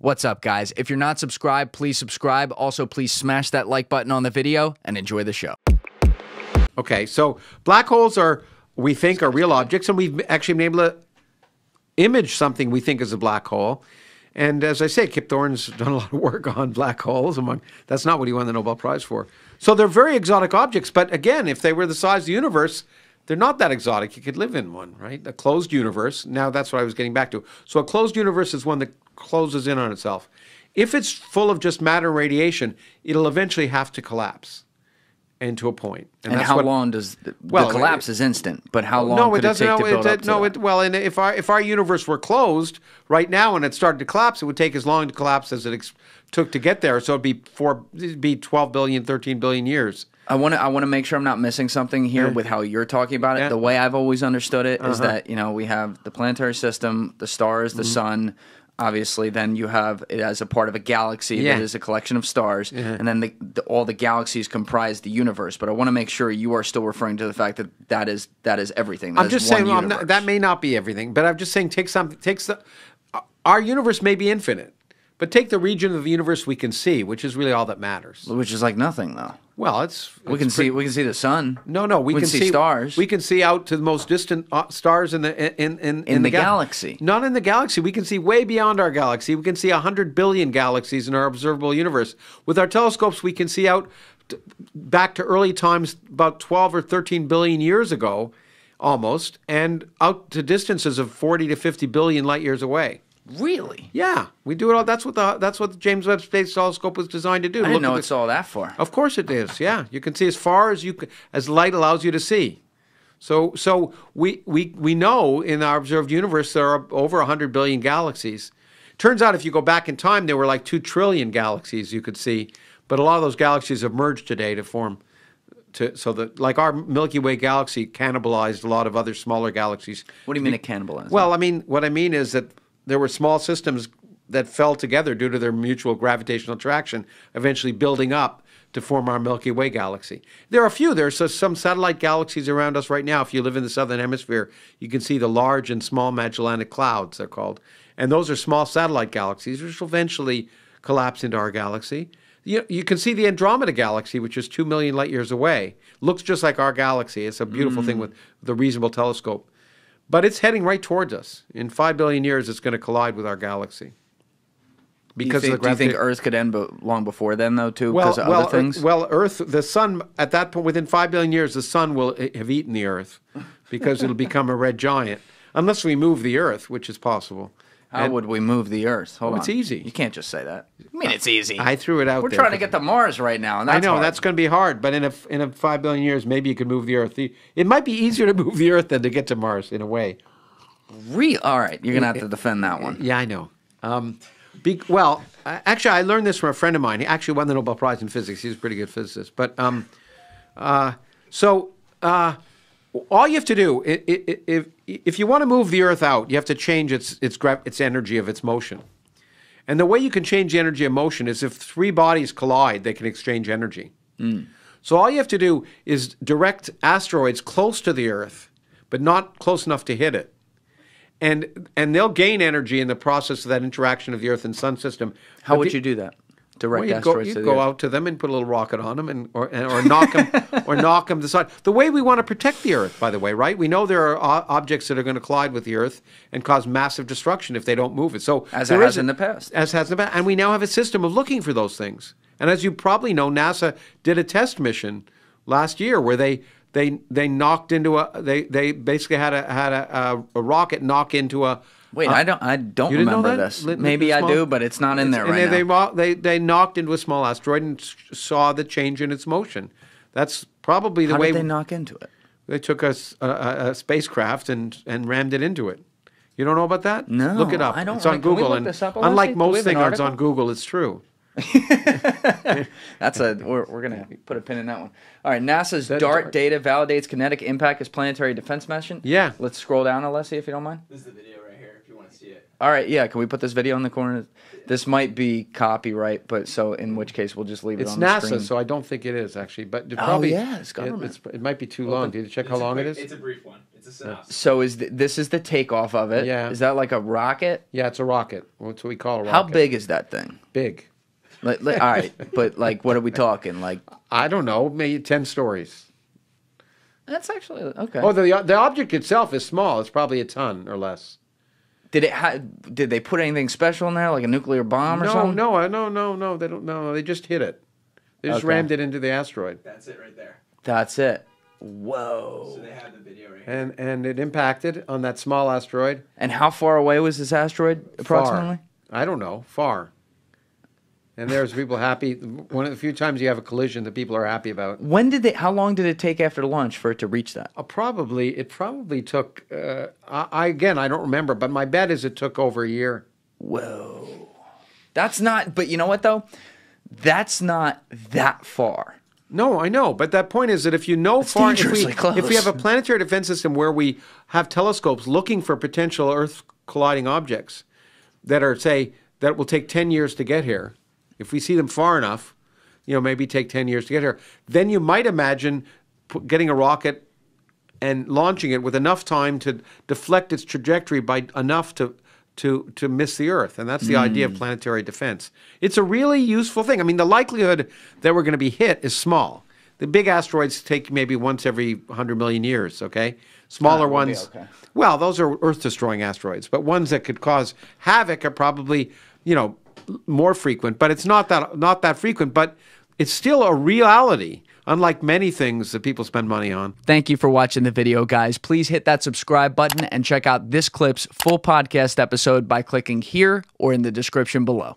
What's up, guys? If you're not subscribed, please subscribe. Also, please smash that like button on the video and enjoy the show. Okay, so black holes are, we think, are real objects, and we've actually been able to image something we think is a black hole. And as I say, Kip Thorne's done a lot of work on black holes. Among that's not what he won the Nobel Prize for. So they're very exotic objects. But again, if they were the size of the universe, they're not that exotic. You could live in one, right? A closed universe. Now that's what I was getting back to. So a closed universe is one that closes in on itself. If it's full of just matter and radiation, it'll eventually have to collapse. And to a point. And, that's how long does the, Well, the collapse is instant? But how long no, could it doesn't. it take no, to build it, up to no, it, well, and if our if our universe were closed right now and it started to collapse, it would take as long to collapse as it ex- took to get there. So it'd be four, it'd be 12 billion, 13 billion years. I want to I want to make sure I'm not missing something here with how you're talking about it. Yeah. Uh-huh. The way I've always understood it is that you know we have the planetary system, the stars, Mm-hmm. the sun. Obviously, then you have it as a part of a galaxy Yeah. that is a collection of stars, and then the, the, all the galaxies comprise the universe. But I want to make sure you are still referring to the fact that that is that is everything. That I'm just saying well, I'm not, that may not be everything, but I'm just saying take some takes the our universe may be infinite, but take the region of the universe we can see, which is really all that matters. which is like nothing though. Well, it's, We it's can pre- see we can see the sun. No, no, we, can, see, stars. We can see out to the most distant uh, stars in the in in, in, the gal- galaxy. Not in the galaxy. We can see way beyond our galaxy. We can see hundred billion galaxies in our observable universe. With our telescopes, we can see out t- back to early times, about twelve or thirteen billion years ago, almost, and out to distances of forty to fifty billion light years away. Really? Yeah, we do it all. That's what the that's what the James Webb Space Telescope was designed to do. I didn't know it's it saw that far. of course it is. Yeah, you can see as far as you as light allows you to see. So so we we we know in our observed universe there are over 100 billion galaxies. Turns out if you go back in time there were like 2 trillion galaxies you could see, but a lot of those galaxies have merged today to form to so that like our Milky Way galaxy cannibalized a lot of other smaller galaxies. What do you mean it cannibalized? Well, I mean, what I mean is that there were small systems that fell together due to their mutual gravitational attraction, eventually building up to form our Milky Way galaxy. There are a few. There's so- some satellite galaxies around us right now. If you live in the southern hemisphere, you can see the large and small Magellanic Clouds, they're called. And those are small satellite galaxies, which will eventually collapse into our galaxy. You, you can see the Andromeda galaxy, which is two million light years away. Looks just like our galaxy. It's a beautiful thing mm. with the reasonable telescope. But it's heading right towards us. In five billion years, it's going to collide with our galaxy. Because do you, of think, the do you think Earth could end long before then, though, too, well, because of well, other things? Uh, well, Earth, the sun at that point, within five billion years, the sun will have eaten the Earth because it'll become a red giant, unless we move the Earth, which is possible. How And would we move the Earth? Hold Oh, on. it's easy. You can't just say that. I mean, it's easy. I threw it out We're there. trying to get to Mars right now, and I know hard. that's going to be hard, but in a in a five billion years, maybe you could move the Earth. It might be easier to move the Earth than to get to Mars in a way. real. All right, you're gonna have to defend that one. Yeah, I know. Um, be, well, actually, I learned this from a friend of mine. He actually won the Nobel Prize in physics. He's a pretty good physicist. But um, uh, so uh, all you have to do, if if you want to move the Earth out, you have to change its its its energy of its motion. And the way you can change the energy of motion is if three bodies collide, they can exchange energy. Mm. So all you have to do is direct asteroids close to the Earth, but not close enough to hit it and and they'll gain energy in the process of that interaction of the Earth and Sun system. How But would the- you do that? Direct Well, go, asteroids you'd to go out to them and put a little rocket on them, and or and- or knock them or knock them to the side. The way we want to protect the Earth, by the way, right? We know there are o- objects that are going to collide with the Earth and cause massive destruction if they don't move it. So As has is in the past. as has in the past, and we now have a system of looking for those things. And as you probably know, NASA did a test mission last year where they they they knocked into a they they basically had a had a, a, a rocket knock into a Wait, uh, I don't. I don't you didn't know remember this. Li- li- Maybe I small- do, but it's not in there and right they, now. They, they they knocked into a small asteroid and saw the change in its motion. That's probably the How way did they knock into it? they took a spacecraft and and rammed it into it. You don't know about that? No, look it up. I don't It's on really- can we Google, look and this up, unlike Alessi? Do we most have an things on? Google, it's true. That's a. We're, we're gonna put a pin in that one. All right. NASA's DART DART. data validates kinetic impact as planetary defense mission. Yeah. Let's scroll down, Alessi, if you don't mind. This is the video right here if you want to see it. All right, yeah. Can we put this video in the corner? This might be copyright, but so in which case we'll just leave it It's on the NASA, screen. so I don't think it is actually. But it Oh, probably yeah, it's it- government. it's- it might be too long. Did you check how long it quick- is? It's a brief one. It's a synopsis. So is th- this is the takeoff of it? Yeah. Is that like a rocket? Yeah, it's a rocket. That's what we call a rocket. How big is that thing? Big. Like, like, all right, but like, what are we talking? Like, I don't know, maybe ten stories. that's actually okay. Oh, the the object itself is small. It's probably a ton or less. Did it? Ha- did they put anything special in there, like a nuclear bomb or No, something? no, I- no, no, no. They don't. No, they just hit it. They just Okay. rammed it into the asteroid, That's it right there. That's it. Whoa. So they have the video right here. and and it impacted on that small asteroid. And how far away was this asteroid approximately? Far. I don't know. Far. And there's people happy. One of the few times you have a collision that people are happy about. When did they? How long did it take after launch for it to reach that? Uh, probably it probably took. Uh, I, I again I don't remember, but my bet is it took over a year. Whoa. That's not. But you know what though? That's not that far. No, I know, but that point is that if you know far, if we, if we have a planetary defense system where we have telescopes looking for potential Earth colliding objects that are say that will take ten years to get here, if we see them far enough, you know, maybe take ten years to get here, then you might imagine getting a rocket and launching it with enough time to deflect its trajectory by enough to to to miss the Earth, and that's the hmm. idea of planetary defense. It's a really useful thing. I mean, the likelihood that we're going to be hit is small. The big asteroids take maybe once every 100 million years, okay? Smaller we'll ones. okay. Well, those are Earth-destroying asteroids, but ones that could cause havoc are probably, you know, more frequent. But it's not that not that frequent. But it's still a reality, unlike many things that people spend money on. Thank you for watching the video, guys. Please hit that subscribe button and check out this clip's full podcast episode by clicking here or in the description below.